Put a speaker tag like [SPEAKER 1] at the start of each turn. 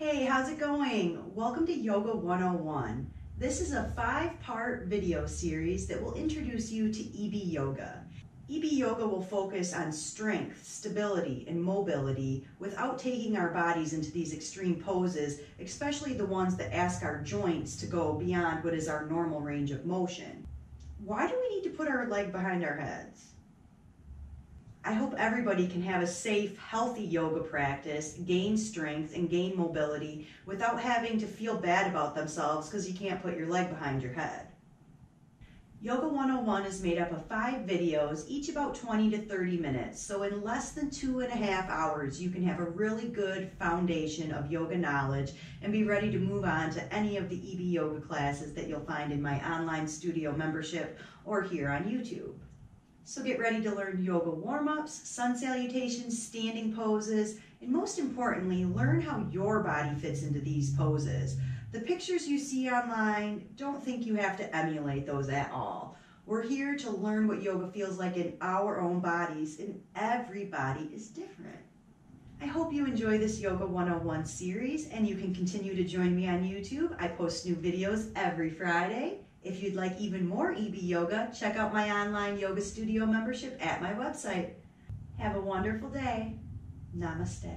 [SPEAKER 1] Hey, how's it going? Welcome to Yoga 101. This is a five-part video series that will introduce you to EB Yoga. EB Yoga will focus on strength, stability, and mobility without taking our bodies into these extreme poses, especially the ones that ask our joints to go beyond what is our normal range of motion. Why do we need to put our leg behind our heads? I hope everybody can have a safe, healthy yoga practice, gain strength, and gain mobility without having to feel bad about themselves because you can't put your leg behind your head. Yoga 101 is made up of five videos, each about 20 to 30 minutes. So in less than two and a half hours, you can have a really good foundation of yoga knowledge and be ready to move on to any of the EB yoga classes that you'll find in my online studio membership or here on YouTube. So get ready to learn yoga warm-ups, sun salutations, standing poses, and most importantly, learn how your body fits into these poses. The pictures you see online, don't think you have to emulate those at all. We're here to learn what yoga feels like in our own bodies, and every body is different. I hope you enjoy this Yoga 101 series, and you can continue to join me on YouTube. I post new videos every Friday. If you'd like even more EB Yoga, check out my online yoga studio membership at my website. Have a wonderful day. Namaste.